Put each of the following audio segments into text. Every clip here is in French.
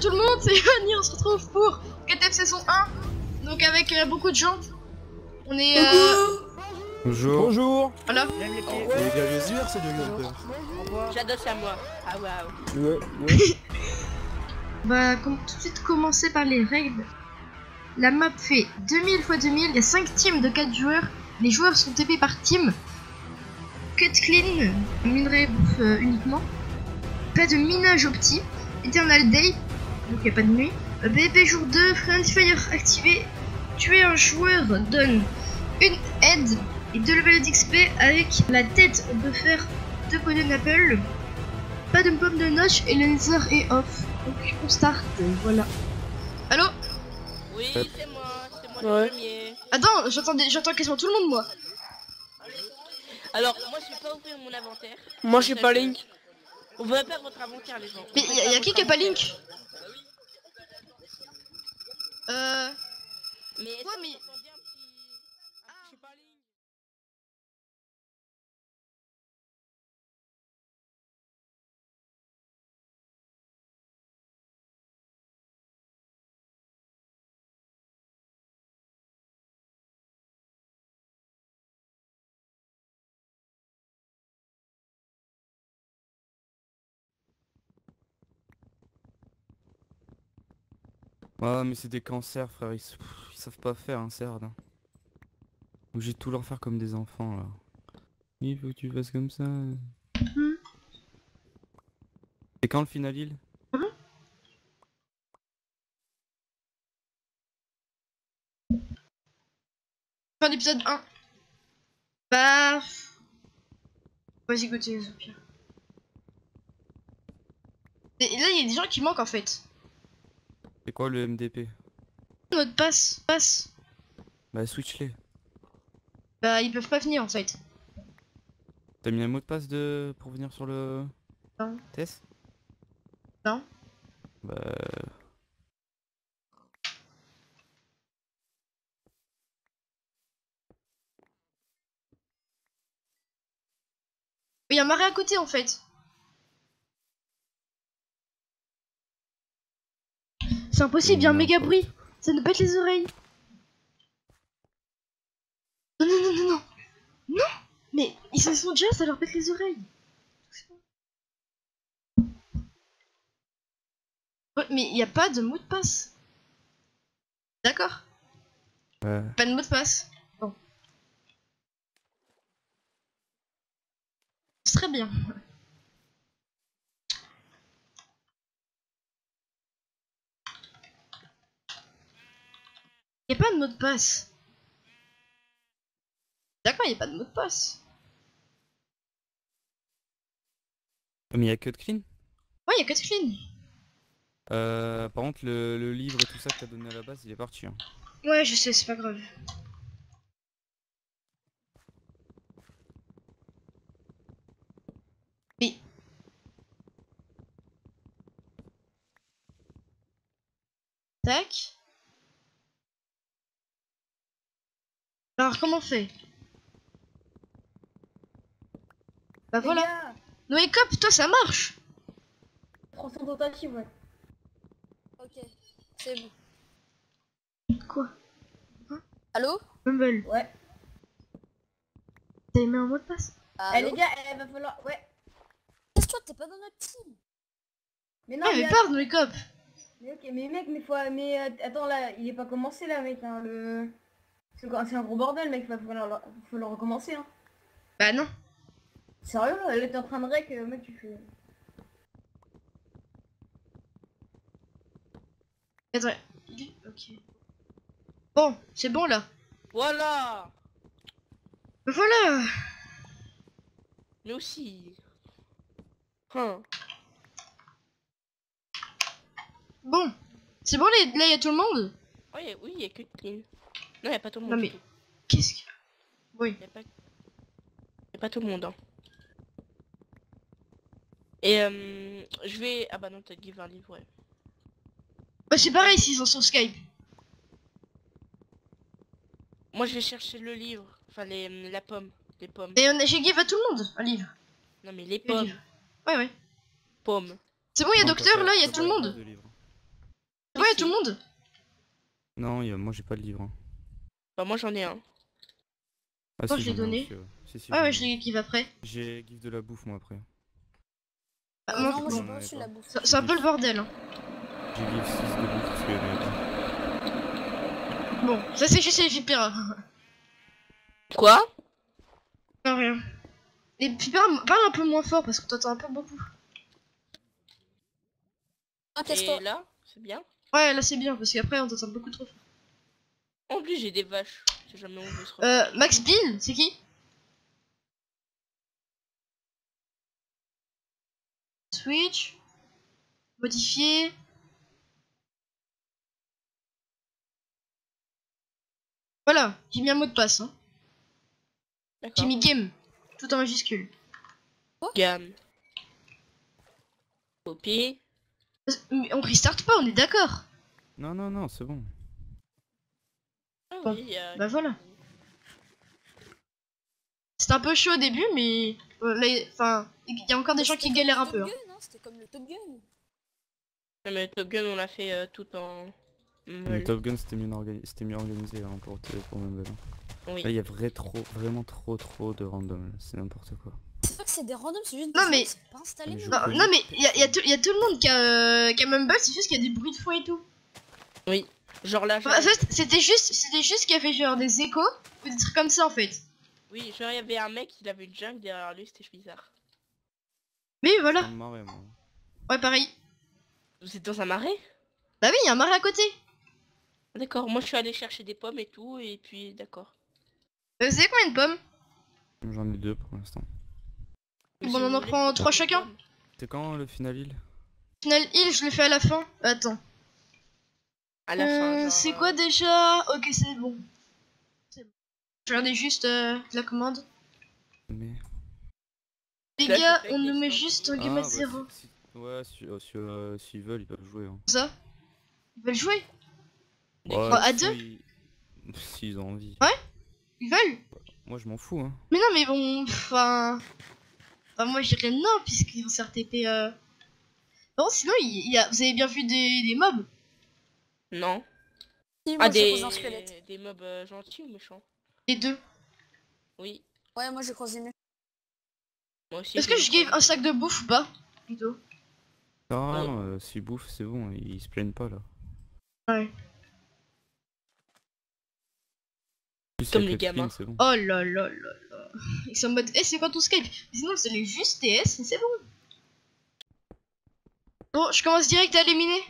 Tout le monde, c'est Yanni, on se retrouve pour KTF saison 1. Donc avec euh, beaucoup de gens. On est... Euh... Bonjour. Bonjour Voilà. Même les pieds. Les yeux, c'est du. J'adore ça moi. Ah waouh. Ouais, ouais. Bah, com- tout de suite commencer par les règles. La map fait 2000 x 2000, il y a 5 teams de 4 joueurs. Les joueurs sont TP par team. Cut clean, minerai bouffe euh, uniquement. Pas de minage opti. Eternal Day, donc il n'y a pas de nuit. Euh, PvP jour 2, Friendly Fire activé. Tuer un joueur donne une aide et 2 levels d'XP. Avec la tête, on peut faire 2 points d'apple. Pas de pomme de notch et le laser est off. Donc on start, euh, voilà. Allô Oui, c'est moi, c'est moi Ouais. le premier. Attends, j'entends des- j'entends quasiment tout le monde moi. Alors, moi je vais pas ouvrir mon inventaire. Moi, je suis pas Link. Ouvrez pas votre inventaire, les gens. Mais y a, y a qui qui a pas Link Euh... Mais mais- Ah, mais c'est des cancers, frère. Ils, s- pff, ils savent pas faire un CERD. Hein. Obligé de tout leur faire comme des enfants, là. Il faut que tu fasses comme ça. C'est quand le final île Fin d'épisode 1. Bah... Vas-y goûter au pire. Et là il y a des gens qui manquent en fait. Quoi le MDP Notre passe, passe. Bah, switch-les. Bah ils peuvent pas venir en fait. T'as mis un mot de passe de... pour venir sur le... Non. Test? Non. Bah... Il y a un marais à côté en fait. C'est impossible, il y a un méga bruit. Ça nous pète les oreilles. Non, non, non, non, non. Non Mais ils se sont déjà, ça leur pète les oreilles. Ouais, mais il n'y a pas de mot de passe. D'accord Ouais. Pas de mot de passe. Bon. C'est très bien. Il a pas de mot de passe. D'accord, il a pas de mot de passe. Mais y'a que de clean Ouais, il a que de clean. Euh, par contre, le, le livre et tout ça que t'as donné à la base, il est parti. Hein. Ouais, je sais, c'est pas grave. Mais... Tac. Alors, comment on fait? Bah voilà. Noé Cop, toi ça marche 300 tentatives, ouais. Ok, c'est bon. Quoi? Allô? Mumble, Ouais. t'as mis un mot de passe? Eh Allô les gars, eh, va falloir. Ouais. Qu'est-ce que toi, t'es pas dans notre team Mais non, Ouais, mais mais, pardon, Noé Cop mais ok, mais mec, mais faut. Mais euh, attends là, il est pas commencé là, mec. Hein, le. C'est un gros bordel, mec. Va falloir, faut le recommencer. Hein. Bah non. Sérieux là, là t'es en train de rec, euh, mec, tu fais. Attends. il est- Ok. Bon, c'est bon là. Voilà voilà Mais aussi. Hein. Bon. C'est bon les- là, il y a tout le monde? Ouais, oui, il y a que de clean. Non, y a pas tout le monde. Non, mais-. Qu'est-ce que... Oui. Y a pas... a pas tout le monde. Hein. Et euh, je vais... Ah bah non, t'as give un livre, ouais. Bah c'est pareil s'ils sont sur Skype. Moi, je vais chercher le livre. Enfin, les, la pomme. Les pommes. Et on a- j'ai give à tout le monde un livre. Non, mais les Le pommes. Ouais, ouais. Pommes. C'est bon, il y a Non, docteur là, il y a tout le monde. Ouais, tout le monde Non, il y a- moi j'ai pas de livre. hein. Bah moi j'en ai un. Ah, Moi, si, je l'ai donné. aussi, ouais. Si, si, Ouais, j'en ouais, ai. je l'ai give après. J'ai give de la bouffe moi après. Ah, Euh, moi, non, moi j'ai pas reçu la bouffe. c'est un peu le bordel. hein. J'ai give 6 de bouffe parce que j'en avais pas. Bon, ça c'est juste les Vipera. Quoi? Non, rien. Les Vipera parle un peu moins fort parce que t'entends un peu beaucoup. Ah, casse-toi. Et là, c'est bien. Ouais, là c'est bien parce qu'après on t'entend beaucoup trop fort. En plus j'ai des vaches. Si jamais on veut se Euh. Max Bill, c'est qui Switch. Modifier. Voilà, j'ai mis un mot de passe. Hein. J'ai mis game, tout en majuscule. Gamme. Copie. Mais on restart pas, on est d'accord. Non, non, non, c'est bon. Ah oui, euh, Bah voilà. C'était un peu chaud au début, mais euh, enfin, il y a encore des gens C'était qui galèrent le un peu. hein. Hein, C'était comme le Top Gun. non, mais Top Gun on l'a fait euh, tout en... Mais meule. Top Gun c'était mieux, organi- c'était mieux organisé hein, pour, hein. Oui. Là il y a vrai trop, vraiment trop trop de random, là. c'est n'importe quoi. C'est pas que c'est des randoms, c'est juste Non, des mais- gens pas même. Non, non, mais il y y a tout le monde qui a, euh, qui a Mumble, c'est juste qu'il y a des bruits de fond et tout. Genre là, fait, c'était juste, c'était juste qu'il y avait genre des échos, ou des trucs comme ça en fait. oui, genre il y avait un mec, il avait une jungle derrière lui, c'était bizarre. Mais voilà, ouais pareil. Vous êtes dans un marais? Bah oui, il y a un marais à côté. D'accord, moi je suis allé chercher des pommes et tout, et puis d'accord. Euh, Vous avez combien de pommes? J'en ai deux pour l'instant. Bon, on en prend trois chacun. C'est quand le final île? Final Hill, je le fais à la fin. Attends. À la fin, Euh, c'est quoi déjà? Ok, c'est bon. C'est bon. Je regardais juste euh, la commande. Mais... Les Là, gars, on nous met juste Ah, game à bah, 0. si- si- Ouais, si, euh, si, euh, s'ils veulent, ils peuvent jouer. Hein. Ça? Ils veulent jouer? Ouais, à si- deux? S'ils ont envie. Ils veulent? Moi je m'en fous, hein. Mais non, mais bon, enfin... Enfin, moi je dirais non, puisqu'ils vont se faire TP... Euh... Non, sinon, il il y a... vous avez bien vu des, des mobs? Non. Si, moi Ah, des... croisé un squelette. des mobs euh, gentils ou méchants Les deux. Oui, Ouais, moi j'ai croisé mes. moi aussi. Est-ce que je give un sac de bouffe ou pas Plutôt. Non, euh, s'ils bouffent, c'est bon, ils se plaignent pas là. Ouais. Comme les gamins. c'est bon. Oh là là là là. Ils sont en mode, eh, c'est quoi ton Skype Sinon, c'est les juste TS et c'est bon. Bon, je commence direct à éliminer.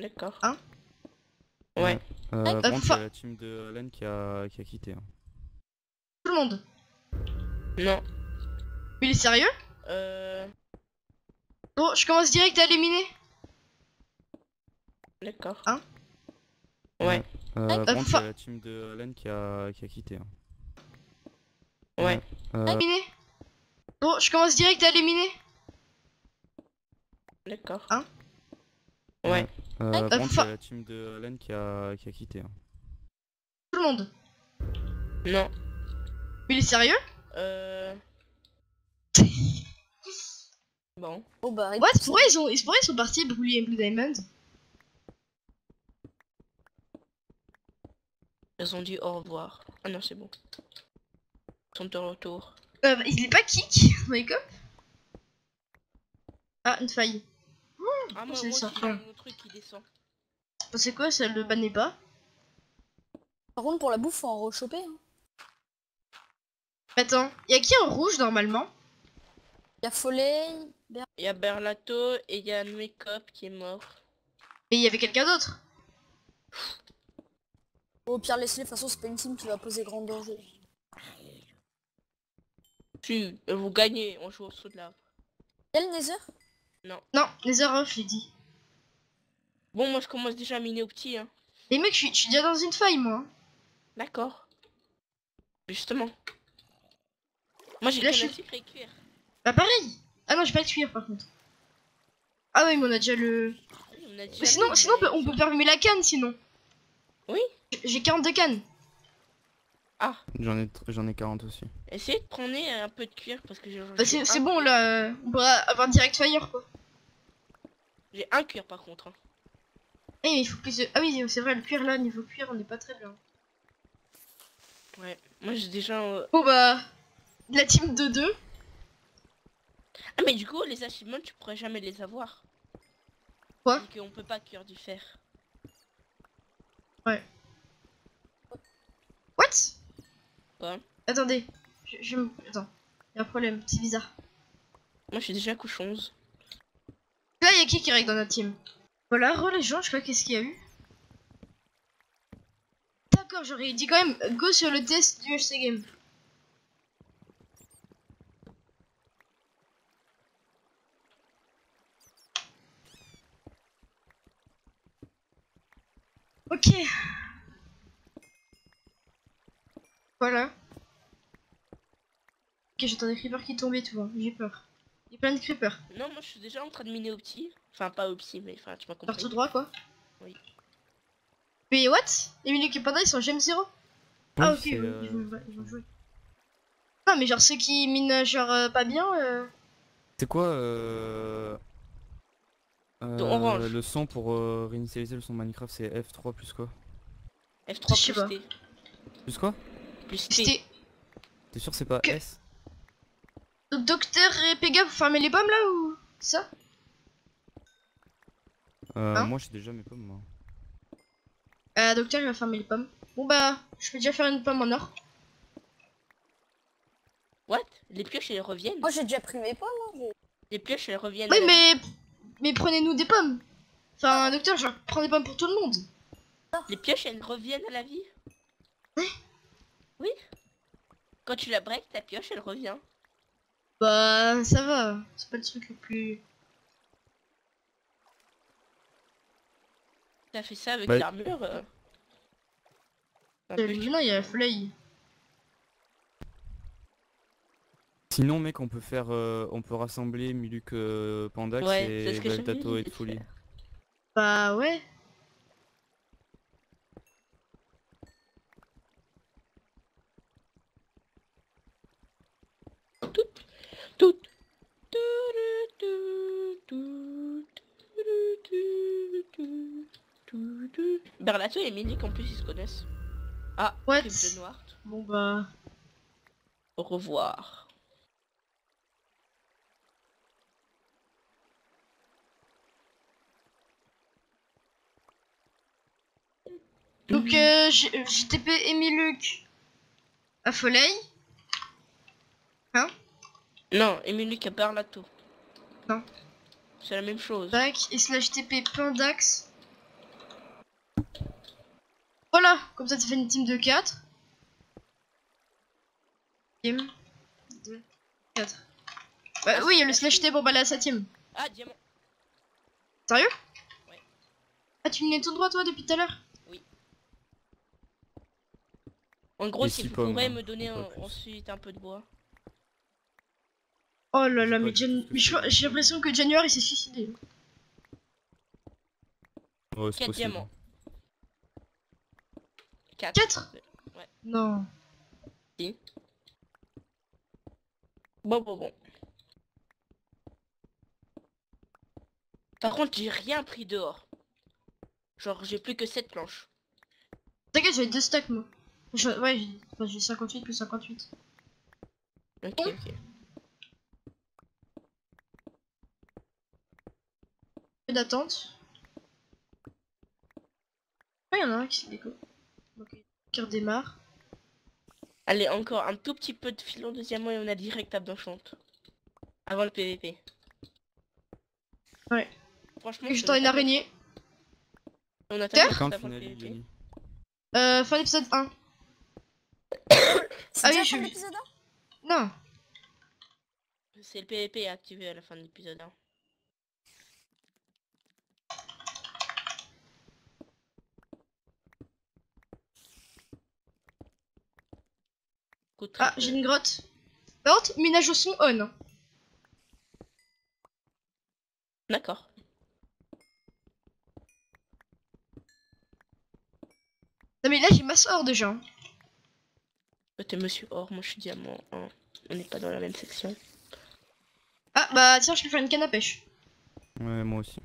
D'accord. Hein Ouais. Euh, Euh, par contre, il y fa- a la team de Alan qui a, qui a quitté. hein. Tout le monde. Non. Mais il est sérieux? Euh... Bon, je commence direct à éliminer. D'accord. Hein Ouais. Euh, Euh, par contre, il y fa- a la team de Alan qui a, qui a quitté. hein. Ouais. Euh, Éliminer. Bon, je commence direct à éliminer. D'accord. Hein Ouais. Euh, Euh, par contre, il y fa- a la team de Alan qui a, qui a quitté. hein. Tout le monde. Non. Mais il est sérieux Euh... Bon. Oh bah, What écoute, Pourquoi ils, ont... pourquoi ils sont partis Brûler et Blue Diamond Elles ont dit au revoir. Ah non, c'est bon. Ils sont de retour. euh, Il est pas kick Wake up Ah, une faille. Ah, moi, c'est moi ça. aussi, j'ai mon truc qui descend. Bah, C'est quoi ça le bannait pas Par contre, pour la bouffe, faut en rechoper. Hein. Attends, y a qui en rouge normalement? Y'a Follet, Ber- Il y a Berlato et il y a Nuekop qui est mort. Et il y avait quelqu'un d'autre? Au pire, laisse-les, de toute façon, c'est pas une team qui va poser grand danger. Si, vous gagnez, on joue au saut de lave. Y'a le Nether? Non, les erreurs, je l'ai dit. Bon, moi je commence déjà à miner au petit, hein. Les mecs, je suis, déjà dans une faille moi. D'accord. Justement. Moi j'ai Là, que je la suis- sucre et cuir. Bah pareil Ah non, j'ai pas de cuir par contre. Ah oui, mais on a déjà le... Oui, on a déjà Mais sinon, sinon on peut, on peut fermer la canne sinon. Oui. J'ai 42 cannes. Ah, J'en ai, j'en ai 40 aussi. essayez de prendre un peu de cuir parce que j'ai... Bah c'est bon là, on pourra avoir direct fire quoi. J'ai un cuir par contre. hein. Eh, mais il faut plus de... Ah oui, c'est vrai, le cuir là, niveau cuir, on est pas très bien. Ouais. Moi j'ai déjà. euh, Bon bah... La team 2-2. Ah mais du coup les achievements tu pourrais jamais les avoir. Quoi Vu qu'on peut pas cuire du fer. What? Quoi? Attendez. Je, je me... Attends. Y'a un problème, c'est bizarre. Moi je suis déjà couche 11. Là, y'a qui qui règle dans notre team Voilà, re les gens, je sais pas qu'est-ce qu'il y a eu. D'accord, j'aurais dit quand même go sur le test du HC Game. Ok. Voilà. Ok, j'entends des creepers qui tombaient tout, hein. j'ai peur. Il y a plein de creepers. Non moi je suis déjà en train de miner au petit. Enfin pas au petit mais enfin tu m'as Par compris. tout droit, quoi. Oui. Mais what? Les qui panda ils sont gem 0 Ah ok, oui, euh, ils, vont, ils vont jouer. Ah mais genre ceux qui minent genre euh, pas bien, euh... C'est quoi euh... euh, orange. Le son pour euh, réinitialiser le son Minecraft c'est F3 plus quoi? F3 Je sais plus. T. Plus quoi? Plus T. T'es sûr c'est pas Que- S? Docteur et Pega vous fermez les pommes là ou... Ça euh, Hein Moi j'ai déjà mes pommes moi. Euh Docteur il va fermer les pommes. Bon bah, je peux déjà faire une pomme en or. What? Les pioches elles reviennent Moi j'ai déjà pris mes pommes. hein, Les pioches elles reviennent. à Oui la mais... Mais prenez-nous des pommes Enfin Docteur, genre prends des pommes pour tout le monde. Les pioches elles reviennent à la vie? Ouais. Oui. Quand tu la breaks, ta pioche elle revient. Bah ça va, c'est pas le truc le plus... T'as fait ça avec Bah- l'armure euh. Un Euh, Non, il y a la fleuille. Sinon mec on peut faire euh, on peut rassembler Miluk euh, Pandax Ouais, et voulu et Folie. faire. Bah ouais. Tout. Tout. Berlato et Milik en plus ils se connaissent. Ah, What? Noir. Bon bah... Au revoir. Donc euh, JTP Amy Luc à Foleil. Non, et Milik à Berlato. Non. C'est la même chose. Bac et slash TP Pandax. Voilà, comme ça ça fait une team de 4. Team 2, 4. Bah oui, il y a le slash T pour balayer sa team. Ah, diamant. Sérieux? Ouais. Ah tu menais tout droit toi depuis tout à l'heure? En gros, si vous hein, me donner un- ensuite un peu de bois. Oh là J'ai là, mais, Jan- mais j'ai l'impression que January s'est suicidé. Ouais, c'est 4 possible. diamants. 4. 4 Ouais. Non. Bon, bon, bon. Par contre, j'ai rien pris dehors. Genre, j'ai plus que 7 planches. T'inquiète, j'avais deux stacks moi. Je- ouais, j'ai enfin, j'ai 58 plus 58. Ok, ok. D'attente. Ah, il y en a un qui se déco. Ok, qui redémarre. Allez, encore un tout petit peu de filon de diamant et on a direct table d'enchante. Avant le PVP. Ouais. Franchement, Et je tends une araignée. On a Quand Euh, fin d'épisode 1. C'est Ah oui, je- hein Non. C'est le PVP activé à la fin de l'épisode 1. Ah, j'ai euh, une grotte. Par contre, ménage au son on. D'accord. Non mais là j'ai masse or déjà. Toi, T'es monsieur or, moi je suis diamant 1. On n'est pas dans la même section. Ah bah tiens, je vais faire une canne à pêche. Ouais moi aussi.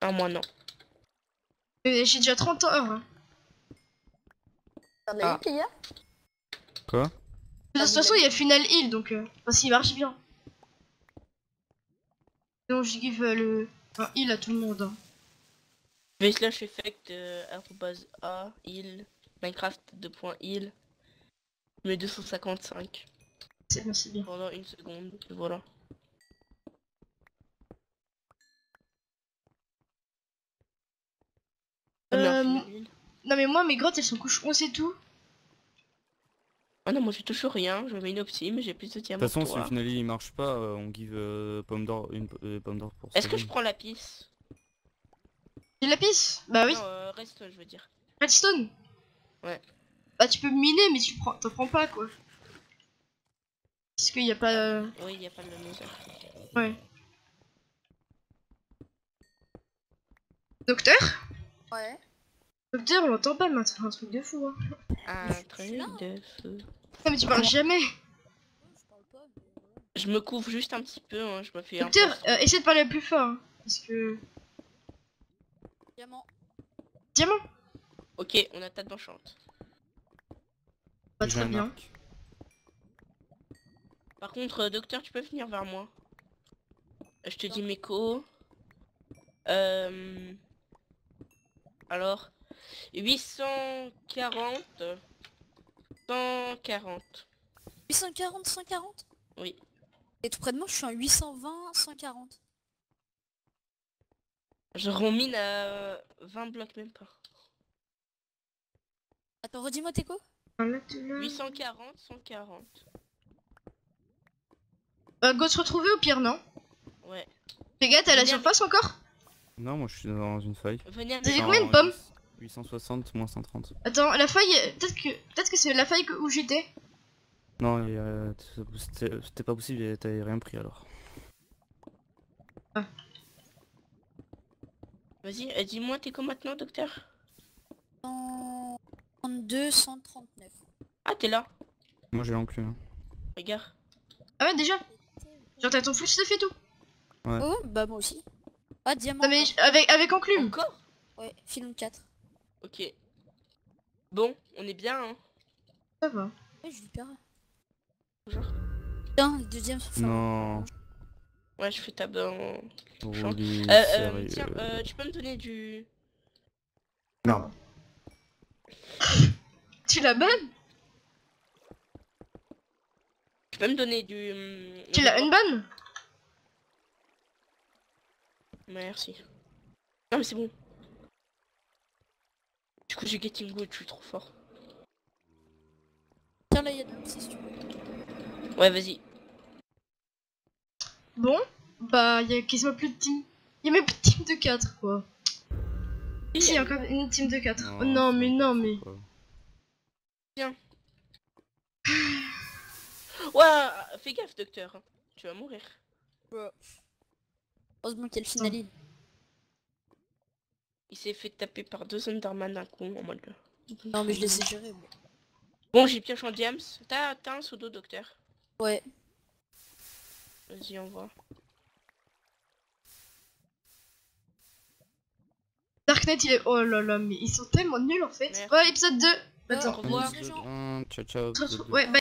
Ah, moi non. Euh, J'ai déjà 30 heures. hein. De la Ah. Quoi De toute façon, il y a Final Hill, donc... Euh, enfin, s'il marche bien. Sinon, je give euh, le... un heal à tout le monde. hein. Slash effect euh, arrobase a il Minecraft 2.il mais 255 C'est bien, c'est bien. pendant une seconde. et Voilà. Ah, Euh, Non, mais moi, mes grottes, elles sont couches 11 et tout. Ah non, moi j'ai toujours rien, je mets une optime, j'ai plus de De diamants. toute façon, si le final il marche pas, euh, on give euh, pomme d'or, une euh, pomme d'or pour Est-ce que je prends la piste J'ai la piste Bah oui. Non, euh, reste, je veux dire. Redstone? Ouais. Bah, tu peux miner, mais tu prends... t'en prends pas, quoi. Parce qu'il y a pas... euh, Oui, il n'y a pas de nether. Ouais. Docteur? Ouais. Docteur, on l'entend pas maintenant, un truc de fou. Hein. Un suis truc de feu. Non, mais tu parles jamais. Je me couvre juste un petit peu, hein, je me fais un Docteur, peu- euh, essaie de parler plus fort. hein, parce que... Diamant. Diamant Ok, on a tas d'enchante. Pas très un bien. arc. Par contre, euh, docteur, tu peux venir vers moi. Euh, Je te dis Meko. Euh... Alors, 840. 140. 840, 140 Oui. Et tout près de moi, je suis en 820, 140. Je remine à 20 blocs même pas. Attends, redis-moi t'es quoi Ah, là, tu l'as. 840, 140. Euh, go se retrouver au pire, non? Ouais. Fais gaffe, à la surface encore? Non, moi je suis dans une faille. Venez avec dit Non, combien de pommes 860 moins 130. Attends, la faille, peut-être que peut-être que c'est la faille que- où j'étais. Non, euh, c'était pas possible, et t'avais rien pris alors. Vas-y, euh, dis-moi, t'es quoi maintenant, docteur 132, 139. Ah, t'es là. Moi j'ai l'enclume. hein. Regarde. Ah ouais, déjà Genre t'as ton full stuff et tout. Oh, bah moi aussi. Ah, diamant. Non mais avec, avec enclume. Encore? Ouais, filon 4. Ok. Bon, on est bien, hein. Ça va. Ouais, je lui perds. Toujours. Putain, le deuxième Non, Ouais, je fais ta en... Euh, euh, tiens, euh, tu peux me donner du... Non. Tu la bonne Tu peux me donner du... hum, Tu l'as une bonne Merci. Non mais c'est bon. Du coup j'ai getting good, je suis trop fort. Tiens, là, il y a de l'eau, si tu veux. Ouais vas-y. Bon, bah y a quasiment plus de team. Y a même plus de team de 4 quoi. Si, y a encore une team de 4. Oh, non mais non mais. Quoi. Ouais, fais gaffe docteur. Tu vas mourir. Heureusement qu'il y a le finale. Il s'est fait taper par deux Enderman d'un coup en mode... Non, mais je les ai gérés, moi. Bon j'ai pioche en diams. T'as t'as un pseudo docteur. Ouais. Vas-y envoie. Darknet il est. Oh là là, mais ils sont tellement nuls en fait. Ouais, épisode 2. Au Attends. revoir. les gens. Un, ciao ciao. On. Ouais, bye.